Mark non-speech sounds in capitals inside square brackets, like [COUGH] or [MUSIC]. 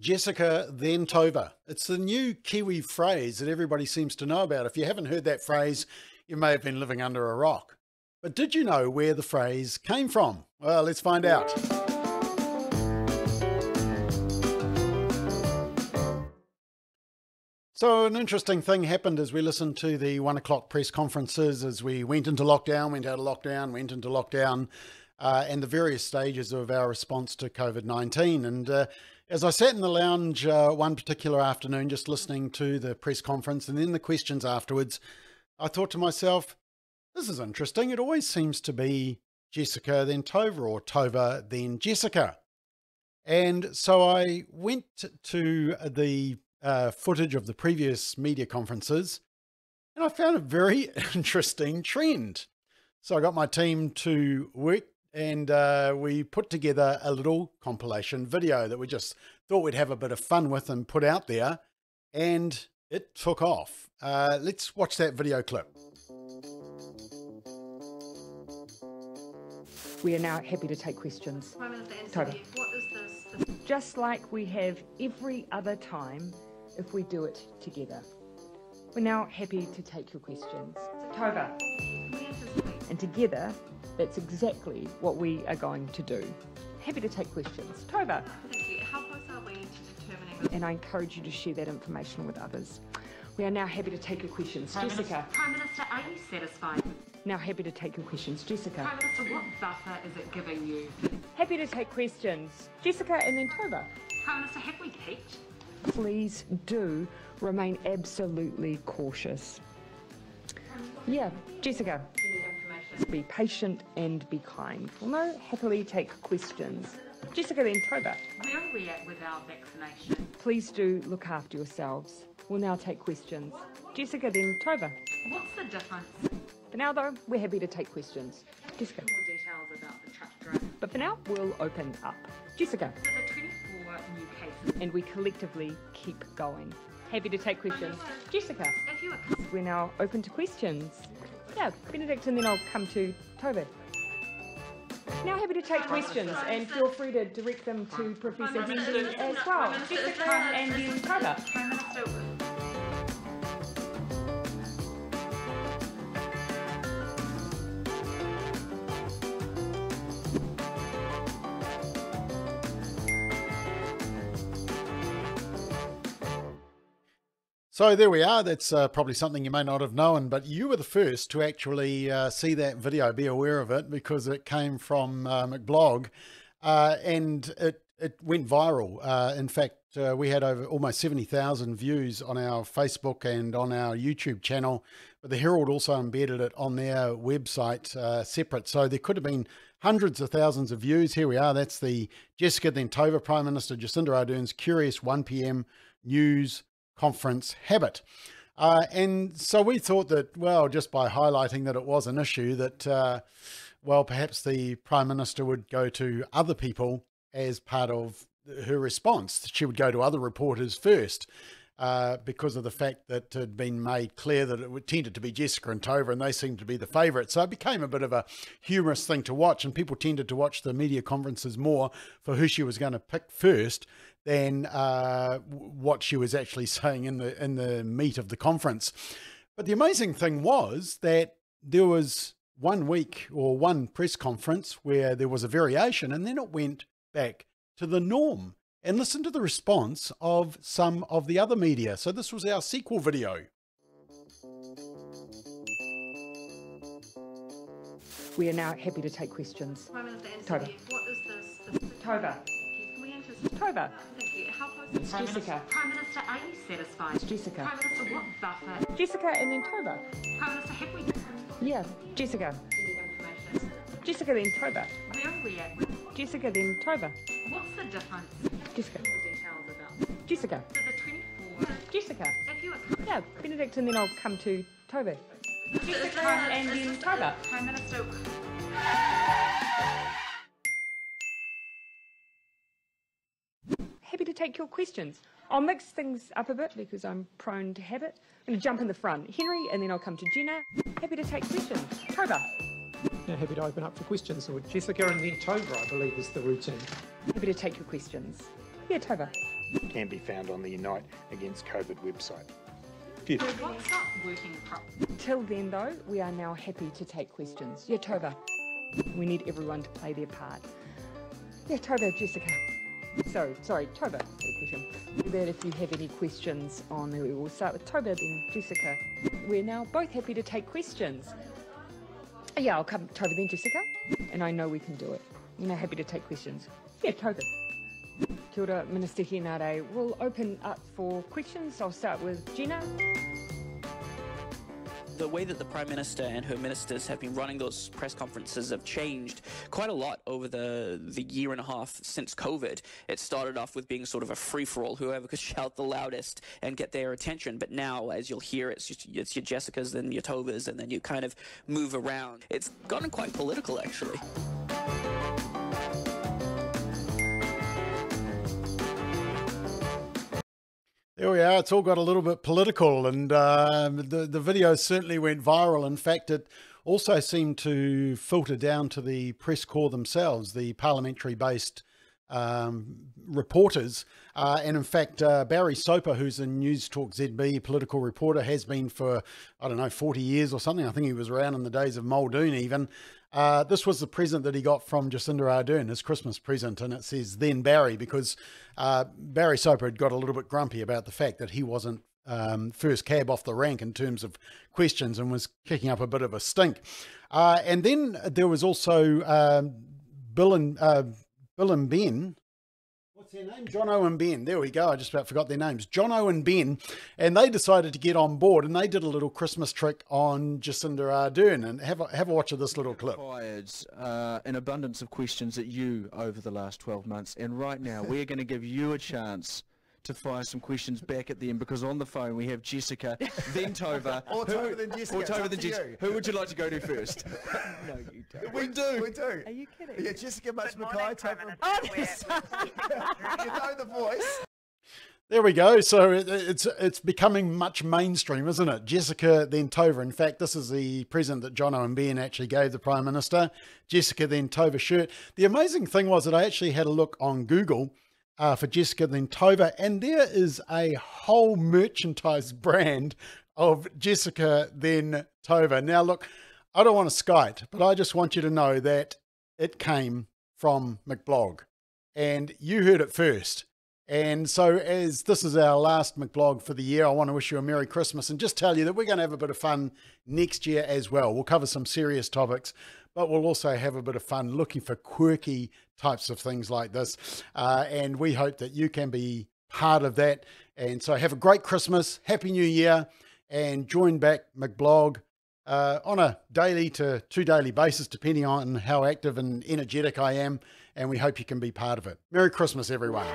Jessica, then Tova. It's the new Kiwi phrase that everybody seems to know about. If you haven't heard that phrase, you may have been living under a rock. But did you know where the phrase came from? Well, let's find out. So, an interesting thing happened as we listened to the one o'clock press conferences as we went into lockdown, went out of lockdown, went into lockdown, uh, and the various stages of our response to COVID 19. And uh, as I sat in the lounge uh, one particular afternoon, just listening to the press conference and then the questions afterwards, I thought to myself, this is interesting. It always seems to be Jessica, then Tova, or Tova, then Jessica. And so I went to the uh, footage of the previous media conferences, and I found a very [LAUGHS] interesting trend. So I got my team to work and uh, we put together a little compilation video that we just thought we'd have a bit of fun with and put out there, and it took off. Uh, let's watch that video clip. We are now happy to take questions. Prime Minister Anthony, Tova. what is this? Just like we have every other time if we do it together. We're now happy to take your questions. Tova. Can we anticipate? And together, that's exactly what we are going to do. Happy to take questions. Tova. Thank you. How close are we to determining And I encourage you to share that information with others. We are now happy to take your questions. Jessica. Prime Minister, are you satisfied? Now happy to take your questions. Jessica. Prime Minister, what buffer is it giving you? Happy to take questions. Jessica and then Tova. Prime Minister, have we peaked? please do remain absolutely cautious. Yeah, Jessica. Be patient and be kind. We'll now happily take questions. Jessica, then Tova, Where are we at with our vaccination? please do look after yourselves. We'll now take questions. Jessica, then Tova. What's the difference? For now, though, we're happy to take questions. Jessica. More details about the truck drone. But for now, we'll open up. Jessica. So the 24 new cases. And we collectively keep going. Happy to take questions. Jessica. If you were We're now open to questions. Yeah, Benedict, and then I'll come to Tobin. Now happy to take questions and feel free to direct them to Professor Hendy as well. And then. So there we are. That's uh, probably something you may not have known, but you were the first to actually uh, see that video, be aware of it, because it came from uh, McBlog uh, and it, it went viral. Uh, in fact, uh, we had over almost 70,000 views on our Facebook and on our YouTube channel, but the Herald also embedded it on their website separate. So there could have been hundreds of thousands of views. Here we are. That's the Jessica then Tova Prime Minister Jacinda Ardern's curious 1 p.m. news conference habit. Uh, and so we thought that, well, just by highlighting that it was an issue, that, uh, well, perhaps the Prime Minister would go to other people as part of her response. She would go to other reporters first. Uh, because of the fact that it had been made clear that it tended to be Jessica and Tova, and they seemed to be the favourites. So it became a bit of a humorous thing to watch, and people tended to watch the media conferences more for who she was going to pick first than uh, what she was actually [LAUGHS] saying in the in the meat of the conference. But the amazing thing was that there was one week or one press conference where there was a variation, and then it went back to the norm. And listen to the response of some of the other media. So this was our sequel video. We are now happy to take questions. Prime Minister Tova. Anthony, what is this? this Tova. Can we anticipate? Tova. Thank you. How close is Prime Jessica. Minister, Prime Minister, are you satisfied? Jessica. Prime Minister, what buffer? Jessica and then Tova. Prime Minister, have we Yeah, Jessica. information? Jessica then Tova. Where are we at Jessica then Tova. what's the difference? Jessica. About Jessica. so the 24 Jessica. if you were Yeah, Benedict, and then I'll come to Tova. Jessica and then Tova. Prime Minister, Happy to take your questions. I'll mix things up a bit because I'm prone to habit. I'm going to jump in the front. Henry, and then I'll come to Jenna. Happy to take questions. Tova. Now happy to open up for questions. So Jessica and then Tova, I believe, is the routine. Happy to take your questions. Yeah, Tova. can be found on the Unite Against COVID website. What's not working properly? Till then, though, we are now happy to take questions. Yeah, Tova. We need everyone to play their part. Yeah, Tova, Jessica. So, sorry, Tova had a question. That if you have any questions on, we'll start with Tova, then Jessica. We're now both happy to take questions. Uh, yeah, I'll come, Tova, then Jessica. And I know we can do it. We're now happy to take questions. Yeah, Tova. Kia ora, Minister Henare. We'll open up for questions. I'll start with Gina. The way that the Prime Minister and her ministers have been running those press conferences have changed quite a lot over the, the year and a half since COVID. It started off with being sort of a free for all, whoever could [LAUGHS] shout the loudest and get their attention. But now, as you'll hear, it's, just, it's your Jessicas, then your Tovas, and then you kind of move around. It's gotten quite political, actually. There we are. It's all got a little bit political, and um, the the video certainly went viral. In fact, it also seemed to filter down to the press corps themselves, the parliamentary-based um, reporters. Uh, and in fact, uh, Barry Soper, who's a News Talk ZB political reporter, has been for, I don't know, 40 years or something. I think he was around in the days of Muldoon even. Uh, this was the present that he got from Jacinda Ardern, his Christmas present. And it says then Barry, because uh, Barry Soper had got a little bit grumpy about the fact that he wasn't um, first cab off the rank in terms of questions and was kicking up a bit of a stink. Uh, and then there was also um, Bill and uh, Bill and Ben. Their name? Jono and Ben. There we go. I just about forgot their names. Jono and Ben. And they decided to get on board and they did a little Christmas trick on Jacinda Ardern. And have a, have a watch of this little clip. fired uh, an abundance of questions at you over the last 12 months. And right now, we're going to give you a chance to fire some questions back at them because on the phone we have Jessica, [LAUGHS] then Tova. Or who- Tova, then Jessica. Or It's Tova, up then Jessica. Who would you like to go to first? [LAUGHS] no, you [LAUGHS] don't. We do. We do. Are you kidding? Yeah, Jessica Mutch McKay, Tova. Oh, this- you know the voice. There we go. So it, it's it's becoming much mainstream, isn't it? Jessica, then Tova. In fact, this is the present that Jono and Ben actually gave the Prime Minister. Jessica, then Tova shirt. The amazing thing was that I actually had a look on Google uh, for Jessica, then Tova, and there is a whole merchandise brand of Jessica, then Tova. Now, look, I don't want to skite, but I just want you to know that it came from McBlog, and you heard it first. And so, as this is our last McBlog for the year, I want to wish you a Merry Christmas and just tell you that we're going to have a bit of fun next year as well. We'll cover some serious topics, but we'll also have a bit of fun looking for quirky types of things like this. Uh, and we hope that you can be part of that. And so, have a great Christmas, Happy New Year, and join back McBlog uh, on a daily to two daily basis, depending on how active and energetic I am. And we hope you can be part of it. Merry Christmas, everyone.